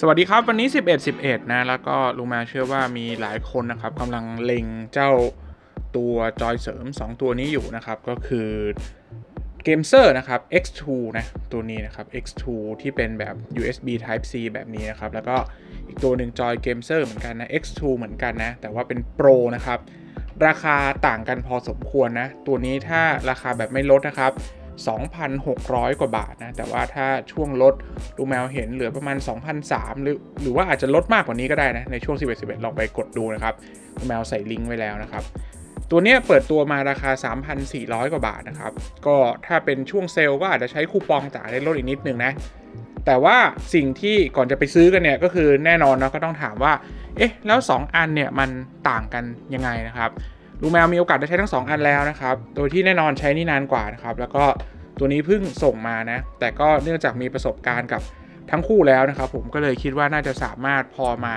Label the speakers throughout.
Speaker 1: สวัสดีครับ วันนี้ 11 11 นะ แล้วก็ลุงแมวเชื่อว่ามีหลายคนนะครับกำลังเล็งเจ้าตัวจอยเสริม 2 ตัวนี้อยู่นะครับ ก็คือ GameSir นะครับ X2 นะตัวนี้นะครับ X2 ที่เป็นแบบ USB Type C แบบนี้นะครับ แล้วก็อีกตัวหนึ่งจอย GameSir เหมือนกันนะ X2 เหมือนกันนะ แต่ว่าเป็น Pro นะครับ ราคาต่างกันพอสมควรนะ ตัวนี้ถ้าราคาแบบไม่ลดนะครับ 2,600 กว่าบาทนะ แต่ว่าถ้าช่วงลดลูแมวเห็นเหลือประมาณ2,300หรือหรือว่าอาจจะลดมากกว่านี้ก็ได้นะ ในช่วง 11 11 ลองไปกดดูนะครับลูแมวใส่ลิงก์ไว้แล้วนะครับ ตัวนี้เปิดตัวมาราคา 3,400 กว่าบาทนะครับ ก็ถ้าเป็นช่วงเซลล์ก็อาจจะใช้คูปองจ่ายได้ลดอีกนิดนึงนะ แต่ว่าสิ่งที่ก่อนจะไปซื้อกันเนี่ยก็คือแน่นอนเนาะก็ต้องถามว่า เอ๊ะแล้ว 2 อันเนี่ยมันต่างกันยังไงนะครับ ลูแมวมีโอกาสได้ใช้ทั้ง 2 อันแล้วนะครับ โดยที่แน่นอนใช้นี่นานกว่านะครับ แล้วก็ตัวนี้เพิ่งส่งมานะ แต่ก็เนื่องจากมีประสบการณ์กับทั้งคู่แล้วนะครับ ผมก็เลยคิดว่าน่าจะสามารถพอมา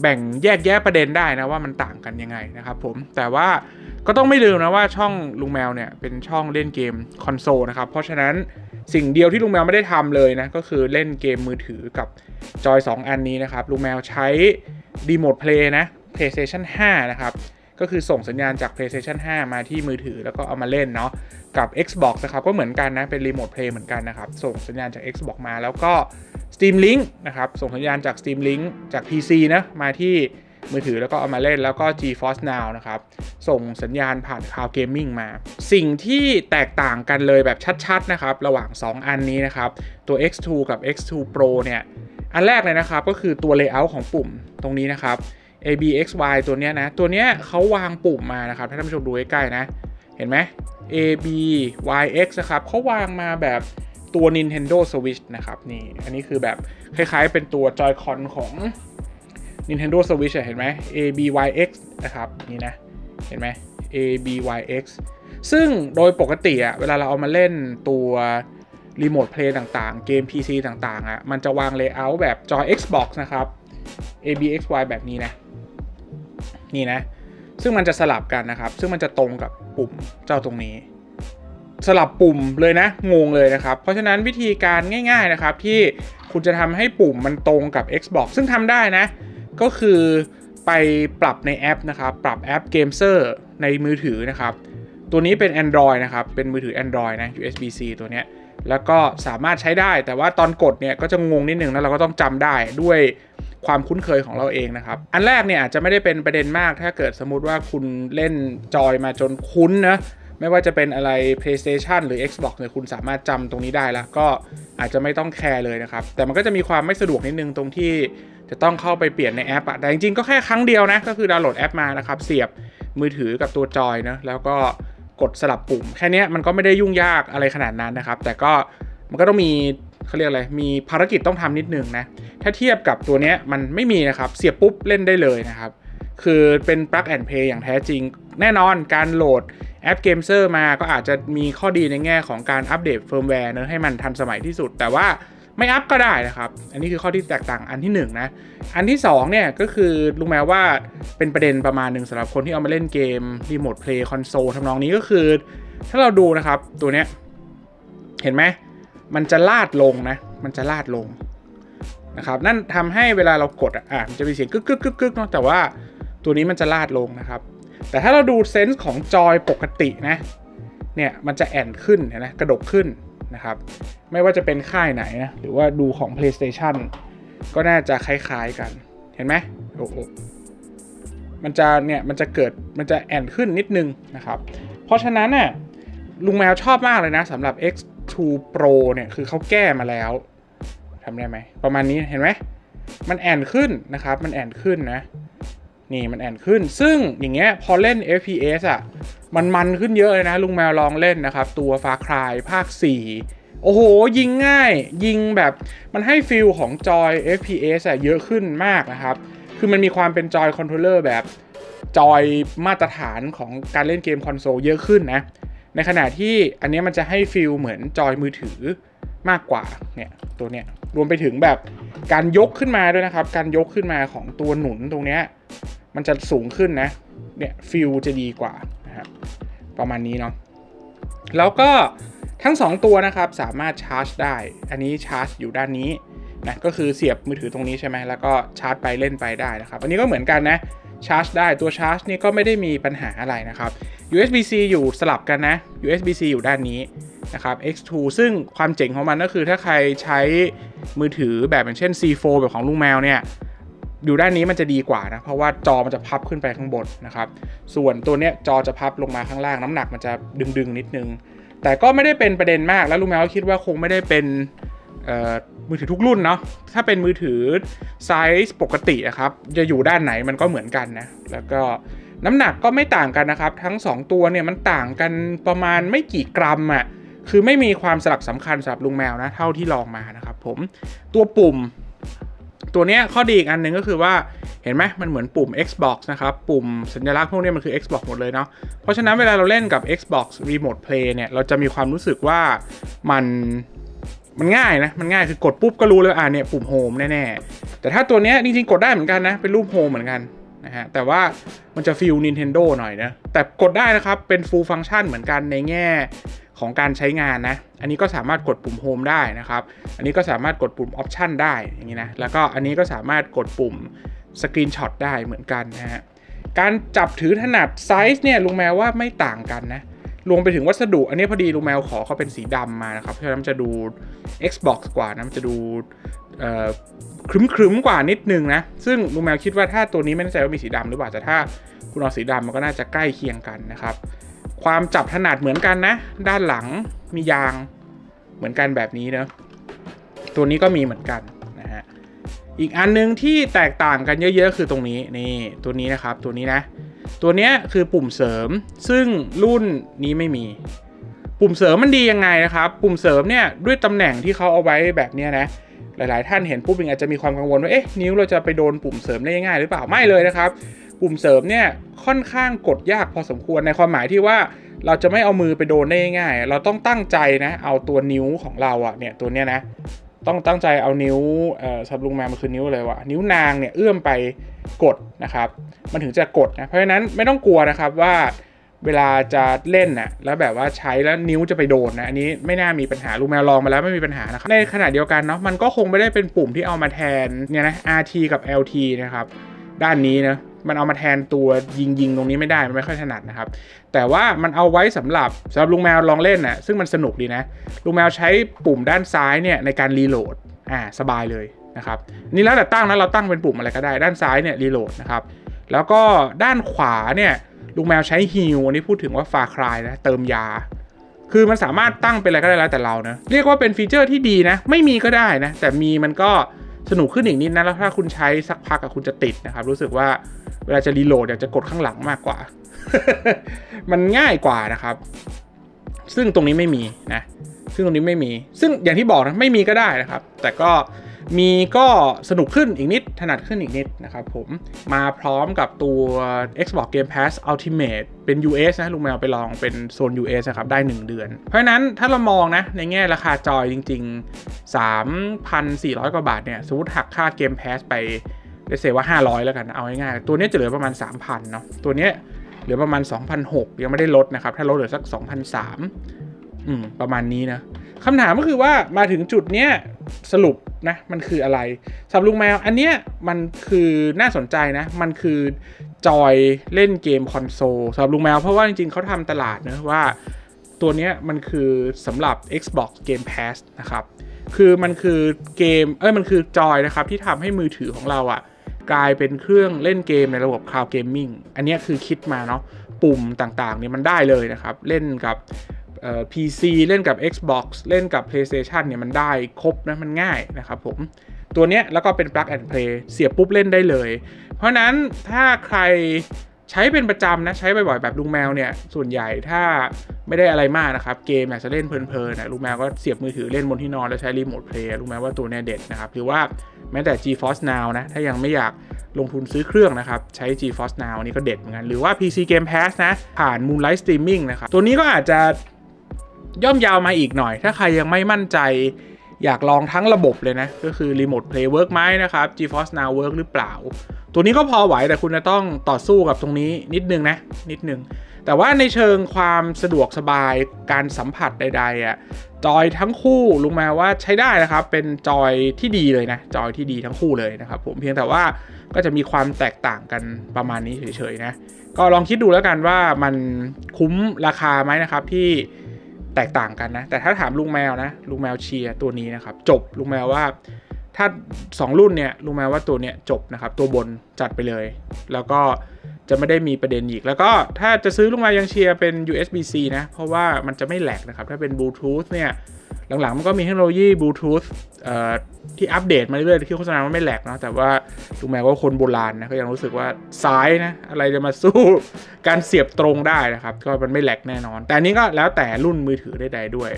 Speaker 1: แบ่งแยกแยะประเด็นได้นะว่ามันต่างกันยังไงนะครับผม แต่ว่าก็ต้องไม่ลืมนะว่าช่องลุงแมวเนี่ยเป็นช่องเล่นเกมคอนโซลนะครับ เพราะฉะนั้นสิ่งเดียวที่ลุงแมวไม่ได้ทำเลยนะก็คือเล่นเกมมือถือกับจอย 2 อันนี้นะครับลุงแมวใช้ดีโมดเพลย์นะ PlayStation 5 นะครับ ก็คือส่งสัญญาณจาก PlayStation 5 มาที่มือถือแล้วก็เอามาเล่นเนาะกับ Xbox นะครับก็เหมือนกันนะเป็นรีโมทเพลย์เหมือนกันนะครับส่งสัญญาณจาก Xbox มาแล้วก็ Steam Link นะครับส่งสัญญาณจาก Steam Link จาก PC นะมาที่มือถือแล้วก็เอามาเล่นแล้วก็ GeForce Now นะครับ ส่งสัญญาณผ่าน Cloud Gaming มา สิ่งที่แตกต่างกันเลยแบบชัดๆนะครับ ระหว่าง 2 อันนี้นะครับ ตัว X2 กับ X2 Pro เนี่ย อันแรกเลยนะครับ ก็คือตัว layout ของปุ่มตรงนี้นะครับ A B X Y ตัวเนี้ยนะ ตัวเนี้ยเขาวางปุ่มมานะครับ ถ้าท่านผู้ชมดูใกล้ๆนะ เห็นไหม A B Y X นะครับเขาวางมาแบบตัว Nintendo Switch นะครับ นี่ อันนี้คือแบบคล้ายๆ เป็นตัว Joy-Con ของ Nintendo Switch เห็นไหม A B Y X นะครับ นี่นะ เห็นไหม A B Y X ซึ่งโดยปกติอะเวลาเราเอามาเล่นตัวรีโมทเพลย์ต่างๆ เกม PC ต่างๆอะมันจะวาง layout แบบจอ Xbox นะครับ A B X Y แบบนี้นะ นี่นะ ซึ่งมันจะสลับกันนะครับ ซึ่งมันจะตรงกับปุ่มเจ้าตรงนี้ สลับปุ่มเลยนะ งงเลยนะครับ เพราะฉะนั้นวิธีการง่ายๆนะครับ ที่คุณจะทำให้ปุ่มมันตรงกับ Xbox ซึ่งทำได้นะ ก็คือไปปรับในแอปนะครับ ปรับแอป g a m e s e r ในมือถือนะครับ ตัวนี้เป็น Android นะครับ เป็นมือถือ Android นะ USB-C ตัวเนี้ย แล้วก็สามารถใช้ได้ แต่ว่าตอนกดเนี่ยก็จะงงนิดนึงแล้วเราก็ต้องจำได้ด้วย ความคุ้นเคยของเราเองนะครับ อันแรกเนี่ยอาจจะไม่ได้เป็นประเด็นมาก ถ้าเกิดสมมุติว่าคุณเล่นจอยมาจนคุ้นนะไม่ว่าจะเป็นอะไร PlayStation หรือ Xbox เนี่ยคุณสามารถจำตรงนี้ได้แล้ว ก็อาจจะไม่ต้องแคร์เลยนะครับ แต่มันก็จะมีความไม่สะดวกนิดนึงตรงที่จะต้องเข้าไปเปลี่ยนในแอปอะแต่จริงๆก็แค่ครั้งเดียวนะ ก็คือดาวน์โหลดแอปมานะครับ เสียบมือถือกับตัวจอยนะแล้วก็กดสลับปุ่ม แค่นี้มันก็ไม่ได้ยุ่งยากอะไรขนาดนั้นนะครับ แต่ก็มันก็ต้องมี เขาเรียกอะไรมีภารกิจต้องทำนิดนึงนะถ้าเทียบกับตัวนี้มันไม่มีนะครับเสียบปุ๊บเล่นได้เลยนะครับคือเป็น plug and play อย่างแท้จริง แน่นอนการโหลดแอป GameSir มาก็อาจจะมีข้อดีในแง่ของการอัปเดตเฟิร์มแวร์เนะให้มันทันสมัยที่สุด แต่ว่าไม่อัพก็ได้นะครับ อันนี้คือข้อที่แตกต่างอันที่1นนะ อันที่2เนี่ยก็คือลุงแมวว่าเป็นประเด็นประมาณหนึ่งสำหรับคนที่เอามาเล่นเกม Remote Play คอนโซลทำนองนี้ก็คือ ถ้าเราดูนะครับตัวเนี้ย เห็นไหม มันจะลาดลงนะ มันจะลาดลงนะครับ นั่นทำให้เวลาเรากดอะมันจะมีเสียงกึกกึกกึกกึกเนาะแต่ว่าตัวนี้มันจะลาดลงนะครับ แต่ถ้าเราดูเซนส์ของจอยปกตินะ เนี่ยมันจะแอนขึ้นนะกระดกขึ้นนะครับ ไม่ว่าจะเป็นค่ายไหนนะ หรือว่าดูของ PlayStation ก็น่าจะคล้ายๆกัน เห็นไหมโอ้โหมันจะเนี่ยมันจะเกิดมันจะแอนขึ้นนิดนึงนะครับ เพราะฉะนั้นน่ยลุงแมวชอบมากเลยนะสำหรับ X 2 Pro เนี่ย คือเขาแก้มาแล้วทำได้ไหม ประมาณนี้เห็นไหม มันแอนขึ้นนะครับ มันแอนขึ้นนะ นี่มันแอนขึ้น ซึ่งอย่างเงี้ยพอเล่น FPS อะ มันมันขึ้นเยอะเลยนะ ลุงแมวลองเล่นนะครับ ตัวฟาคลายภาค 4 โอ้โห ยิงง่าย ยิงแบบมันให้ฟิลของจอย FPS อะเยอะขึ้นมากนะครับ คือมันมีความเป็นจอย controller แบบจอยมาตรฐานของการเล่นเกมคอนโซลเยอะขึ้นนะ ในขณะที่อันนี้มันจะให้ feel เหมือนจอยมือถือมากกว่าเนี่ยตัวเนี้ยรวมไปถึงแบบการยกขึ้นมาด้วยนะครับ การยกขึ้นมาของตัวหนุนตรงเนี้ยมันจะสูงขึ้นนะเนี่ย feel จะดีกว่านะครับประมาณนี้เนาะแล้วก็ทั้ง 2 ตัวนะครับสามารถชาร์จได้ อันนี้ชาร์จอยู่ด้านนี้นะก็คือเสียบมือถือตรงนี้ใช่ไหมแล้วก็ชาร์จไปเล่นไปได้นะครับ อันนี้ก็เหมือนกันนะชาร์จได้ตัวชาร์จนี่ก็ไม่ได้มีปัญหาอะไรนะครับ USB-C อยู่สลับกันนะ USB-C อยู่ด้านนี้นะครับ X2 ซึ่งความเจ๋งของมันก็คือถ้าใครใช้มือถือแบบอย่างเช่น C4 แบบของลุงแมวเนี่ยอยู่ด้านนี้มันจะดีกว่านะ เพราะว่าจอมันจะพับขึ้นไปข้างบนนะครับ ส่วนตัวเนี้ยจอจะพับลงมาข้างล่างน้ำหนักมันจะดึงๆนิดนึง แต่ก็ไม่ได้เป็นประเด็นมากแล้วลุงแมวคิดว่าคงไม่ได้เป็นมือถือทุกรุ่นเนาะถ้าเป็นมือถือไซส์ปกตินะครับจะอยู่ด้านไหนมันก็เหมือนกันนะแล้วก็ น้ำหนักก็ไม่ต่างกันนะครับ ทั้ง 2 ตัวเนี่ยมันต่างกันประมาณไม่กี่กรัมอะ่ะคือไม่มีความสลักสำคัญสำหรับลุงแมวนะเท่าที่ลองมานะครับผมตัวปุ่ม ตัวนี้ข้อดีอีกอันหนึ่งก็คือว่าเห็นไหมมันเหมือนปุ่ม Xbox นะครับ ปุ่มสัญลักษณ์พวกนี้มันคือ Xbox หมดเลยเนาะเพราะฉะนั้นเวลาเราเล่นกับ Xbox Remote Play เนี่ยเราจะมีความรู้สึกว่ามันมันง่ายนะ มันง่ายคือกดปุ๊บก็รู้เลยอ่าเนี่ยปุ่มโฮมแน่ๆแต่ถ้าตัวนี้จริงๆกดได้เหมือนกันนะเป็นรูปโฮมเหมือนกัน นะฮะ แต่ว่ามันจะฟิล Nintendo หน่อยนะ แต่กดได้นะครับ เป็น full function เหมือนกันในแง่ของการใช้งานนะ อันนี้ก็สามารถกดปุ่มโฮมได้นะครับ อันนี้ก็สามารถกดปุ่ม Option ได้อย่างนี้นะ แล้วก็อันนี้ก็สามารถกดปุ่ม screenshot ได้เหมือนกันนะฮะ การจับถือถนัดไซส์เนี่ยลุงแมวว่าไม่ต่างกันนะรวมไปถึงวัสดุ อันนี้พอดีลุงแมวขอเขาเป็นสีดำมานะครับ เพราะฉะนั้นมันจะดู Xbox กว่านะมันจะดู ครึ้มครึ้มกว่านิดนึงนะ ซึ่งลุงแมวคิดว่าถ้าตัวนี้ไม่แน่ใจว่ามีสีดำหรือเปล่าแต่ถ้าคุณเอาสีดำมันก็น่าจะใกล้เคียงกันนะครับ ความจับถนัดเหมือนกันนะ ด้านหลังมียางเหมือนกันแบบนี้เนะตัวนี้ก็มีเหมือนกันนะฮะอีกอันนึงที่แตกต่างกันเยอะ ๆ คือตรงนี้นี่ตัวนี้นะครับตัวนี้นะ ตัวนี้คือปุ่มเสริมซึ่งรุ่นนี้ไม่มี ปุ่มเสริมมันดียังไงนะครับ ปุ่มเสริมเนี่ยด้วยตำแหน่งที่เขาเอาไว้แบบนี้นะ หลาย ๆ ท่านเห็นปุ๊บอาจจะมีความกังวลว่าเอ๊ะนิ้วเราจะไปโดนปุ่มเสริมได้ง่ายหรือเปล่าไม่เลยนะครับ ปุ่มเสริมเนี่ยค่อนข้างกดยากพอสมควรในความหมายที่ว่าเราจะไม่เอามือไปโดนได้ง่ายเราต้องตั้งใจนะเอาตัวนิ้วของเราอะเนี่ยตัวเนี้ยนะต้องตั้งใจเอานิ้วสับลุงมามันคือนิ้วเลยวะนิ้วนางเนี่ยเอื้อมไปกดนะครับ มันถึงจะกดนะเพราะฉะนั้นไม่ต้องกลัวนะครับว่า เวลาจะเล่นน่ะแล้วแบบว่าใช้แล้วนิ้วจะไปโดนนะอันนี้ไม่น่ามีปัญหาลูกแมวลองมาแล้วไม่มีปัญหานะครับในขณะเดียวกันเนาะมันก็คงไม่ได้เป็นปุ่มที่เอามาแทนเนี่ยนะ RT กับ LT นะครับด้านนี้นะมันเอามาแทนตัวยิงยิงตรงนี้ไม่ได้ มันไม่ค่อยถนัดนะครับ แต่ว่ามันเอาไว้สำหรับสำหรับลุงแมวลองเล่นนะ่ะซึ่งมันสนุกดีนะ ลุงแมวใช้ปุ่มด้านซ้ายเนี่ยในการ reload อ่าสบายเลยนะครับนี่แล้วแต่ตั้งนะเราตั้งเป็นปุ่มอะไรก็ได้ด้านซ้ายเนี่ย reload นะครับแล้วก็ด้านขวาเนี่ย ลุงแมวใช้ heal อันนี้พูดถึงว่า Far Cry นะเติมยา คือมันสามารถตั้งเป็นอะไรก็ได้แล้วแต่เรานะเรียกว่าเป็นฟีเจอร์ที่ดีนะ ไม่มีก็ได้นะ แต่มีมันก็สนุกขึ้นอีกนิดนะแล้วถ้าคุณใช้สักพักกับคุณจะติดนะครับรู้สึกว่าเวลาจะรีโหลดอยากจะกดข้างหลังมากกว่า มันง่ายกว่านะครับ ซึ่งตรงนี้ไม่มีนะ ซึ่งตรงนี้ไม่มี ซึ่งอย่างที่บอกนะไม่มีก็ได้นะครับ แต่ก็ มีก็สนุกขึ้นอีกนิด ถนัดขึ้นอีกนิดนะครับผม มาพร้อมกับตัว Xbox Game Pass Ultimate เป็น US นะลุงแมวไปลองเป็นโซน US นะครับ ได้ 1 เดือน เพราะนั้นถ้าเรามองนะ ในแง่ราคาจอยจริง ๆ 3,400 กว่าบาทเนี่ย สมมติหักค่า Game Pass ไปเลเซว่า 500 แล้วกัน เอาง่ายๆ ตัวนี้จะเหลือประมาณ 3,000 เนาะ ตัวนี้เหลือประมาณ 2,600 ยังไม่ได้ลดนะครับ ถ้าลดเหลือสัก 2,300อืม ประมาณนี้นะ คำถามก็คือว่ามาถึงจุดเนี้ยสรุปนะมันคืออะไรสำหรับลุงแมวอันเนี้ยมันคือน่าสนใจนะ มันคือจอยเล่นเกมคอนโซลสำหรับลุงแมวเพราะว่าจริงๆเขาทำตลาดนะว่าตัวเนี้ยมันคือสำหรับ Xbox Game Pass นะครับคือมันคือเกมเอ้ยมันคือจอยนะครับที่ทำให้มือถือของเราอะ่ะกลายเป็นเครื่องเล่นเกมในระบบ Cloud Gaming อันนี้คือคิดมาเนาะปุ่มต่างๆเนี่ยมันได้เลยนะครับ เล่นกับ PC เล่นกับ Xbox เล่นกับ PlayStation เนี่ยมันได้ครบนะมันง่ายนะครับผมตัวเนี้ยแล้วก็เป็น plug and play เสียบปุ๊บเล่นได้เลย เพราะนั้นถ้าใครใช้เป็นประจำนะ ใช้บ่อยๆแบบลุงแมวเนี่ย ส่วนใหญ่ถ้าไม่ได้อะไรมากนะครับ เกมอยากจะเล่นเพลินๆนะลุงแมวก็เสียบมือถือเล่นบนที่นอน แล้วใช้รีโมทเพลย์ลุงแมวว่าตัวเนี้ยเด็ดนะครับ หรือว่าแม้แต่ GeForce Now นะ ถ้ายังไม่อยากลงทุนซื้อเครื่องนะครับ ใช้ GeForce Now นี่ก็เด็ดเหมือนกัน หรือว่า PC Game Pass นะ ผ่าน Moonlight Streaming นะครับ ตัวนี้ก็อาจจะ ย่อมยาวมาอีกหน่อย ถ้าใครยังไม่มั่นใจ อยากลองทั้งระบบเลยนะ ก็คือ Remote Play Work ไหมนะครับ GeForce Now Work หรือเปล่า ตัวนี้ก็พอไหวแต่คุณจะต้องต่อสู้กับตรงนี้นิดนึงนะ นิดนึง แต่ว่าในเชิงความสะดวกสบายการสัมผัสใดๆอะจอยทั้งคู่ลุงแมวว่าใช้ได้นะครับ เป็นจอยที่ดีเลยนะ จอยที่ดีทั้งคู่เลยนะครับผมเพียงแต่ว่าก็จะมีความแตกต่างกันประมาณนี้เฉยๆนะ ก็ลองคิดดูแล้วกันว่ามันคุ้มราคาไหมนะครับที่ แตกต่างกันนะ แต่ถ้าถามลุงแมวนะ ลุงแมวเชียร์ตัวนี้นะครับ จบลุงแมวว่าถ้า 2 รุ่นเนี่ยลุงแมวว่าตัวเนี้ยจบนะครับ ตัวบนจัดไปเลย แล้วก็จะไม่ได้มีประเด็นอีก แล้วก็ถ้าจะซื้อลุงแมวยังเชียร์เป็น USB-C นะ เพราะว่ามันจะไม่แหลกนะครับ ถ้าเป็นบลูทูธเนี่ย หลังๆ มันก็มีเทคโนโลยีบลูทูธที่อัปเดตมาเรื่อยๆที่โฆษณาว่าไม่แหลกนะแต่ว่าลุงแมวว่าคนโบราณนะก็ยังรู้สึกว่าซ้ายนะอะไรจะมาสู้การเสียบตรงได้นะครับ ก็มันไม่แหลกแน่นอน แต่นนี้ก็แล้วแต่รุ่นมือถือใดๆด้วย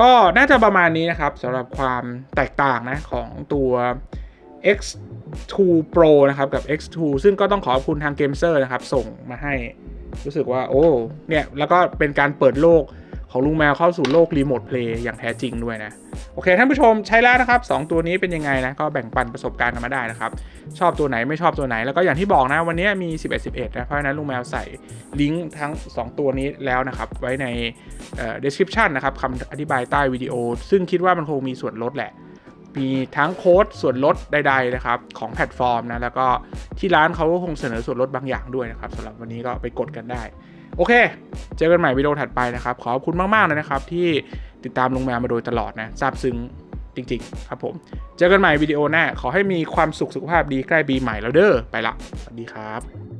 Speaker 1: ก็น่าจะประมาณนี้นะครับสำหรับความแตกต่างนะของตัว X2 Pro นะครับกับ X2 ซึ่งก็ต้องขอบคุณทางเกมเซอร์นะครับส่งมาให้รู้สึกว่าโอ้เนี่ยแล้วก็เป็นการเปิดโลก ของลุงแมวเข้าสู่โลกรีโมทเพลย์อย่างแท้จริงด้วยนะ โอเคท่านผู้ชมใช้แล้วนะครับ 2 ตัวนี้เป็นยังไงนะก็แบ่งปันประสบการณ์กันมาได้นะครับ ชอบตัวไหนไม่ชอบตัวไหน แล้วก็อย่างที่บอกนะวันนี้มี 11 11นะเพราะฉะนั้นลุงแมวใส่ลิงก์ทั้ง 2 ตัวนี้แล้วนะครับ ไว้ใน description นะครับคำอธิบายใต้วิดีโอ ซึ่งคิดว่ามันคงมีส่วนลดแหละมีทั้งโค้ดส่วนลดใด ๆ นะครับ ของแพลตฟอร์มนะ แล้วก็ที่ร้านเขาก็คงเสนอส่วนลดบางอย่างด้วยนะครับสำหรับวันนี้ก็ไปกดกันได้ โอเค เจอกันใหม่วิดีโอถัดไปนะครับ ขอบคุณมากๆเลยนะครับ ที่ติดตามลุงแมวมาโดยตลอดนะซาบซึ้งจริงๆ ครับผม เจอกันใหม่วิดีโอหน้า ขอให้มีความสุขสุขภาพดีใกล้ปีใหม่แล้วเด้อ ไปละ สวัสดีครับ